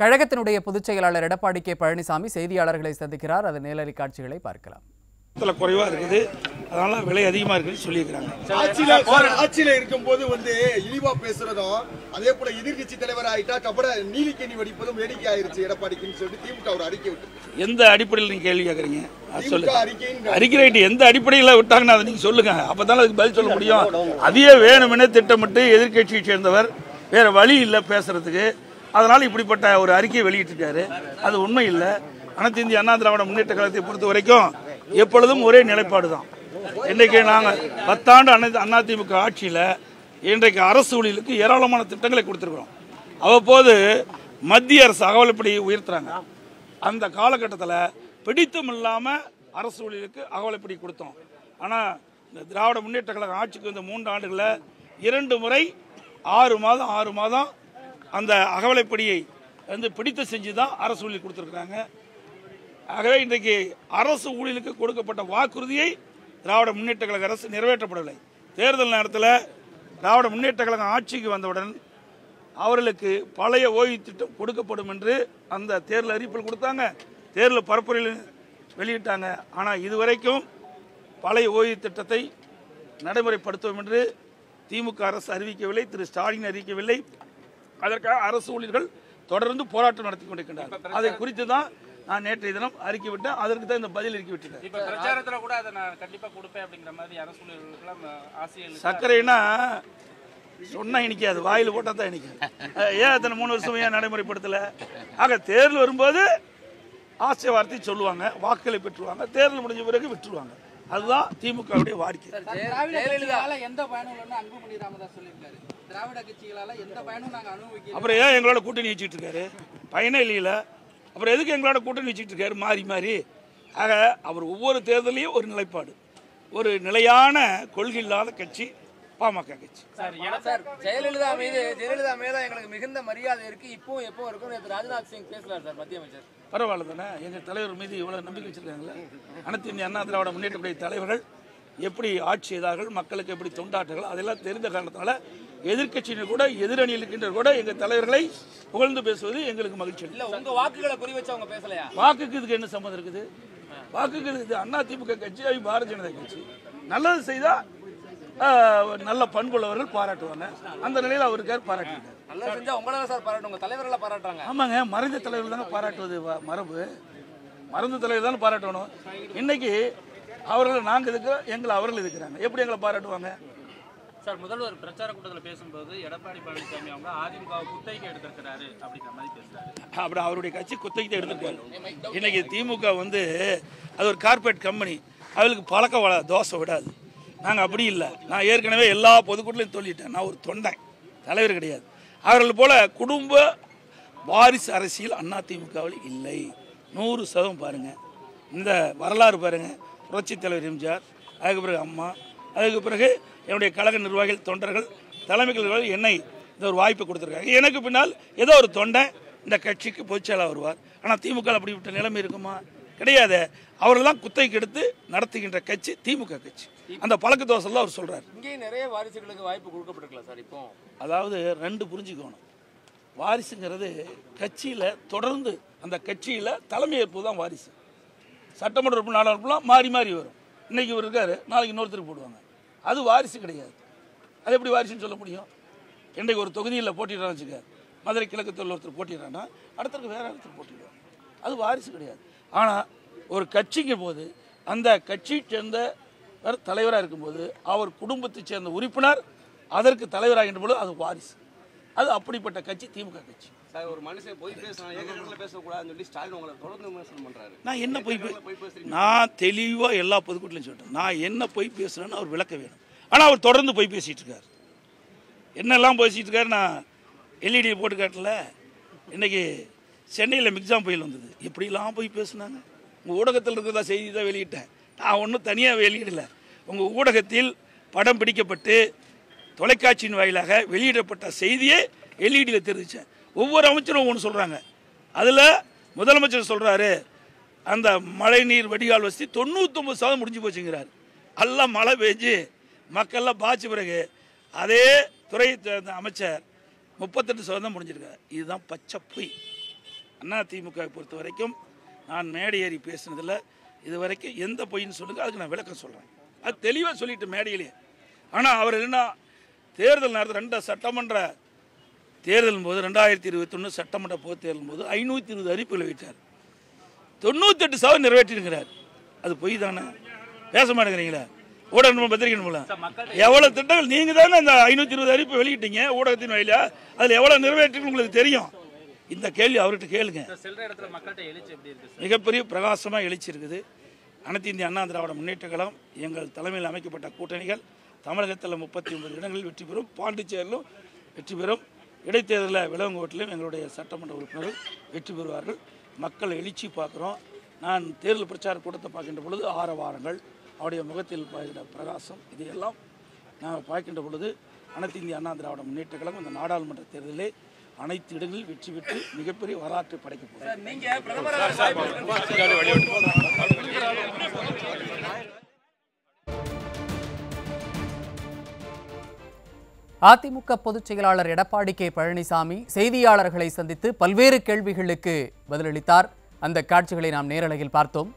கழகத்தினுடைய பொதுச் செயலாளர் எடப்பாடி கே பழனிசாமி செய்தியாளர்களை சந்திக்கிறார். அது நேரடி காட்சிகளை பார்க்கலாம். குறைவா இருக்குது. அதனால விலை அதிகமா இருக்குன்னு சொல்லியிருக்கிறாங்க. ஆட்சியில ஆட்சியில இருக்கும்போது வந்து இழிவா பேசுறதும் அதே போல எதிர்க்கட்சி தலைவர் ஆயிட்டா கபட நீலிக்கணி வடிப்பதும் வேடிக்கை ஆயிருச்சு எடப்பாடிக்குன்னு சொல்லிட்டு திமுக ஒரு அறிக்கை விட்டு எந்த அடிப்படையில் நீங்க கேள்வி கேட்குறீங்க அது திமுக சொல்லுங்க. அறிக்கை எந்த அடிப்படையில் விட்டாங்கன்னு அதை நீங்க சொல்லுங்க. அப்பதானே அதுக்கு பதில் சொல்ல முடியும். அதையே வேணுமெனே திட்டமிட்டு எதிர்க்கட்சியை சேர்ந்தவர் வேற வழி இல்லை பேசுறதுக்கு. அதனால் இப்படிப்பட்ட ஒரு அறிக்கையை வெளியிட்டிருக்காரு. அது உண்மை இல்லை அனைத்து இந்திய அண்ணா திராவிட முன்னேற்ற கழகத்தை பொறுத்த வரைக்கும் எப்பொழுதும் ஒரே நிலைப்பாடு தான். இன்றைக்கு நாங்கள் பத்தாண்டு அண்ணா அதிமுக ஆட்சியில் இன்றைக்கு அரசு ஊழியலுக்கு ஏராளமான திட்டங்களை கொடுத்துருக்கிறோம். அவ்வப்போது மத்திய அரசு அகவலைப்படி உயர்த்துறாங்க. அந்த காலகட்டத்தில் பிடித்தம் இல்லாமல் அரசு ஊழியர்களுக்கு அகவலைப்படி கொடுத்தோம். ஆனால் இந்த திராவிட முன்னேற்ற கழகம் ஆட்சிக்கு வந்த மூன்று ஆண்டுகளில் இரண்டு முறை ஆறு மாதம் ஆறு மாதம் அந்த அகவலைப்படியை வந்து பிடித்து செஞ்சு தான் அரசு ஊழியர் கொடுத்துருக்குறாங்க. ஆகவே இன்றைக்கு அரசு ஊழியலுக்கு கொடுக்கப்பட்ட வாக்குறுதியை திராவிட முன்னேற்ற கழக அரசு நிறைவேற்றப்படவில்லை. தேர்தல் நேரத்தில் திராவிட முன்னேற்ற கழகம் ஆட்சிக்கு வந்தவுடன் அவர்களுக்கு பழைய ஓய்வு திட்டம் கொடுக்கப்படும் என்று அந்த தேர்தல் அறிவிப்பில் கொடுத்தாங்க. தேர்தல் பரப்புரையில் வெளியிட்டாங்க. ஆனால் இதுவரைக்கும் பழைய ஓய்வு திட்டத்தை நடைமுறைப்படுத்துவோம் என்று திமுக அரசு அறிவிக்கவில்லை திரு ஸ்டாலின் அறிவிக்கவில்லை. அதற்காக அரசு ஊழியர்கள் தொடர்ந்து போராட்டம் நடத்தி கொண்டிருக்கின்றனர் அதை குறித்து தான் நான் நேற்றைய தினம் அறிக்கை விட்டேன் அதற்கு தான் இந்த பதில் அறிக்கை விட்டுட்டேன் இப்ப பிரச்சாரத்துல கூட அதை நான் கண்டிப்பா கொடுப்பேன் அப்படிங்கிற மாதிரி அரசு ஊழியர்களுக்கெல்லாம் ஆசிரியர்கள் சர்க்கரைனா சொன்னா இனிக்காது வாயில் போட்டா தான் இனிக்கும் அஹ் ஏன் அத்தனை மூணு வருஷம் ஏன் நடைமுறைப்படுத்தல? ஆக தேர்தல் வரும்போது ஆசை வார்த்தை சொல்லுவாங்க வாக்குகளை பெற்றுருவாங்க தேர்தல் முடிஞ்ச பிறகு விட்டுருவாங்க. அதுதான் திமுகவுடைய வாடிக்கை. எந்த பயனும் அன்புமணி ராமதாஸ் சொல்லியிருக்காரு. திராவிட கட்சிகளால எந்த பயனும் நாங்க அனுபவிக்கல. அப்புறம் ஏன் எங்களோட கூட்டணி வச்சுட்டு இருக்காரு? பயனே இல்லையில. அப்புறம் எதுக்கு எங்களோட கூட்டணி வச்சுட்டு இருக்காரு? மாறி மாறி. ஆக அவர் ஒவ்வொரு தேர்தலையும் ஒரு நிலைப்பாடு. ஒரு நிலையான கொள்கை இல்லாத கட்சி பாமக கட்சி. சார் சார் ஜெயலலிதா மீது ஜெயலலிதா மேல எங்களுக்கு மிகுந்த மரியாதை இருக்கு. இப்போ எப்போ இருக்கும். ராஜ்நாத் சிங் பேசலார் சார் மத்திய அமைச்சர். பரவாயில்ல தானே? எங்கள் தலைவர் மீது இவ்வளவு நம்பிக்கை வச்சிருக்காங்களே? அனைத்து இந்திய அண்ணா திராவிட முன்னேற்ற கழக தலைவர்கள் எப்படி ஆட்சி செய்தார்கள் மக்களுக்கு எப்படி தொண்டாற்றுகள் அதெல்லாம் தெரிந்த காரணத்தால எதிர்க்கட்சியினர் கூட எதிரணியில் இருக்கின்ற கூட எங்கள் தலைவர்களை புகழ்ந்து பேசுவது எங்களுக்கு மகிழ்ச்சி. இல்ல உங்க வாக்குகளை குறி வச்சு அவங்க பேசலையா? வாக்குக்கு இதுக்கு என்ன சம்மந்தம் இருக்குது? வாக்குக்கு இது அண்ணா திமுக கட்சி பாரதிய ஜனதா கட்சி. நல்லது செய்தா நல்ல பண்புள்ளவர்கள் பாராட்டுவாங்க. அந்த நிலையில் அவருக்கார் பாராட்டியிருக்காரு. நல்லா செஞ்சா உங்களால சார் பாராட்டு உங்க தலைவர்களை பாராட்டுறாங்க. ஆமாங்க மறைந்த தலைவர் தானே பாராட்டுவது மரபு. மறைந்த தலைவர் தானே பாராட்டணும். இன்னைக்கு அவர்களை நாங்கள் இருக்கிறோம் எங்களை அவர்கள் இருக்கிறாங்க எப்படி எங்களை பாராட்டுவாங்க? சார் முதல்வர் பிரச்சார கூட்டத்தில் பேசும்போது எடப்பாடி பழனிசாமி அவங்க அதிமுக குத்தகைக்கு எடுத்திருக்கிறாரு அப்படிங்கிற மாதிரி பேசுறாரு. அப்படி அவருடைய கட்சி குத்தகைக்கு எடுத்திருக்காரு. இன்னைக்கு திமுக வந்து அது ஒரு கார்ப்பரேட் கம்பெனி அவளுக்கு பழக்க வள தோசை விடாது. நாங்கள் அப்படி இல்லை. நான் ஏற்கனவே எல்லா பொதுக்கூட்டிலையும் சொல்லிட்டேன். நான் ஒரு தொண்டன் தலைவர் கிடையாது. அவர்கள் போல குடும்ப வாரிசு அரசியல் அண்ணா திமுகவில் இல்லை. நூறு சதவீதம் பாருங்கள் இந்த வரலாறு பாருங்கள் புரட்சித் தலைவர் எம்ஜிஆர் அதுக்கு பிறகு அம்மா அதுக்கு பிறகு என்னுடைய கழக நிர்வாகிகள் தொண்டர்கள் தலைமைகள் என்னை இந்த ஒரு வாய்ப்பு கொடுத்துருக்காங்க. எனக்கு பின்னால் ஏதோ ஒரு தொண்டை இந்த கட்சிக்கு பொதுச்செயலாளர் வருவார். ஆனால் திமுக அப்படிப்பட்ட நிலைமை இருக்குமா? கிடையாது. அவர்கள் தான் குத்தகைக்கு எடுத்து நடத்துகின்ற கட்சி திமுக கட்சி. அந்த பழக்க தோசை அவர் சொல்றாரு. இங்கேயும் நிறைய வாரிசுகளுக்கு வாய்ப்பு கொடுக்கப்பட்டிருக்கலாம் சார் இப்போ. அதாவது ரெண்டு புரிஞ்சுக்கணும். வாரிசுங்கிறது கட்சியில் தொடர்ந்து அந்த கட்சியில் தலைமையேற்பு தான் வாரிசு. சட்டமன்ற உறுப்பினர் நாடாளுமன்றம் மாறி மாறி வரும். இன்னைக்கு இவர் இருக்காரு நாளைக்கு இன்னொருத்தருக்கு போடுவாங்க. அது வாரிசு கிடையாது. அது எப்படி வாரிசுன்னு சொல்ல முடியும்? இன்றைக்கு ஒரு தொகுதியில் போட்டிடுறான்னு வச்சுக்க மதுரை கிழக்கு தொழில் ஒருத்தர் போட்டிடுறான்னா அடுத்தருக்கு வேற ஒருத்தர் போட்டிடுவாங்க அது வாரிசு கிடையாது. ஆனால் ஒரு கட்சிங்கும் போது அந்த கட்சியை சேர்ந்த தலைவராக இருக்கும்போது அவர் குடும்பத்தை சேர்ந்த உறுப்பினர் அதற்கு தலைவராகின்ற பொழுது அது வாரிசு. அது அப்படிப்பட்ட கட்சி திமுக கட்சி. சார் ஒரு மனுஷன் போய் ஏகத்துல பேசக்கூடாதுன்னு சொல்லி ஸ்டாலின் உங்களை தொடர்ந்து விமர்சனம் பண்றாரு. நான் என்ன போய் பே- நான் தெளிவாக எல்லா பொதுக்கூட்டிலையும் சொல்லிட்டேன். நான் என்ன போய் பேசுறேன்னு அவர் விளக்க வேணும். ஆனால் அவர் தொடர்ந்து போய் பேசிட்டு இருக்காரு. என்னெல்லாம் பேசிட்டு இருக்காரு நான் எல்இடி போட்டு காட்டல. இன்னைக்கு சென்னையில் மிக்ஸாம் புயல் வந்தது. எப்படிலாம் போய் பேசுனாங்க? உங்கள் ஊடகத்தில் இருக்கிறதா செய்தி தான் வெளியிட்டேன். நான் ஒன்றும் தனியாக வெளியிடல. உங்கள் ஊடகத்தில் படம் பிடிக்கப்பட்டு தொலைக்காட்சியின் வாயிலாக வெளியிடப்பட்ட செய்தியே எல்இடியில் தெரிவித்தேன் ஒவ்வொரு அமைச்சரும் ஒன்று சொல்கிறாங்க அதில் முதலமைச்சர் சொல்கிறாரு அந்த மழைநீர் வடிகால் வசதி தொண்ணூத்தொம்பது சதவீதம் முடிஞ்சு போச்சுங்கிறார். எல்லாம் மழை பெஞ்சு மக்கள்லாம் பாய்ச்சி பிறகு அதே துறை த- அமைச்சர் முப்பத்தெட்டு சதவீதம் முடிஞ்சிருக்காரு. இதுதான் பச்சை பொய். திமுகவை பொறுத்த வரைக்கும் நான் மேடையேறி பேசினதில் இது வரைக்கும் எந்த பொய்ன்னு சொல்லுங்கள் அதுக்கு நான் விளக்கம் சொல்கிறேன் அது தெளிவாக சொல்லிட்டு மேடையிலே. ஆனால் அவர் என்ன தேர்தல் நேரத்தில் ரெண்டு சட்டமன்ற தேர்தல் போது ரெண்டாயிரத்தி இருபத்தொன்று சட்டமன்ற பொது தேர்தல் போது ஐநூற்றி இருபது அறிவிப்புகளை வைத்தார் தொண்ணூத்தெட்டு சதவீதம் நிறைவேற்றிருக்கிறார் அது பொய் தானே? பேச மாட்டேங்கிறீங்களா? ஊடகம் பத்திரிகை மூலம். எவ்வளவு திட்டங்கள்? நீங்க தானே இந்த ஐநூத்தி இருபது அறிவிப்பு வெளியிட்டீங்க ஊடகத்தின் வழியில. அதுல எவ்வளவு நிறைவேற்றி உங்களுக்கு தெரியும். இந்த கேள்வி அவர்கிட்ட கேளுங்க. மிகப்பெரிய பிரகாசமா எழுச்சி இருக்குது. அனைத்து இந்திய அண்ணா திராவிட முன்னேற்ற கழகம் எங்கள் தலைமையில் அமைக்கப்பட்ட கூட்டணிகள் தமிழகத்தில் முப்பத்தி ஒன்பது இடங்களில் வெற்றி பெறும் பாண்டிச்சேரியிலும் வெற்றி பெறும். இடைத்தேர்தலில் விலங்கோட்டிலும் எங்களுடைய சட்டமன்ற உறுப்பினர்கள் வெற்றி பெறுவார்கள் மக்கள் எழுச்சி பார்க்குறோம் நான் தேர்தல் பிரச்சார கூட்டத்தை பார்க்கின்ற பொழுது ஆரவாரங்கள் அவருடைய முகத்தில் பாய்கிற பிரகாசம் இதையெல்லாம் நாங்கள் பார்க்கின்ற பொழுது அனைத்து இந்திய அண்ணா திராவிட முன்னேற்ற கழகம் இந்த நாடாளுமன்ற தேர்தலிலே அனைத்து இடங்களில் வெற்றி பெற்று மிகப்பெரிய வரலாற்றை படைக்கப் அதிமுக பொதுச் செயலாளர் எடப்பாடி கே. பழனிசாமி செய்தியாளர்களை சந்தித்து பல்வேறு கேள்விகளுக்கு பதிலளித்தார். அந்த காட்சிகளை நாம் நேரலையில் பார்த்தோம்.